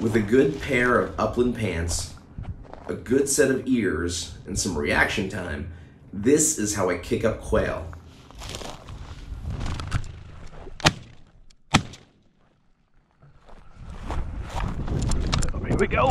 With a good pair of upland pants, a good set of ears, and some reaction time, this is how I kick up quail. Here we go.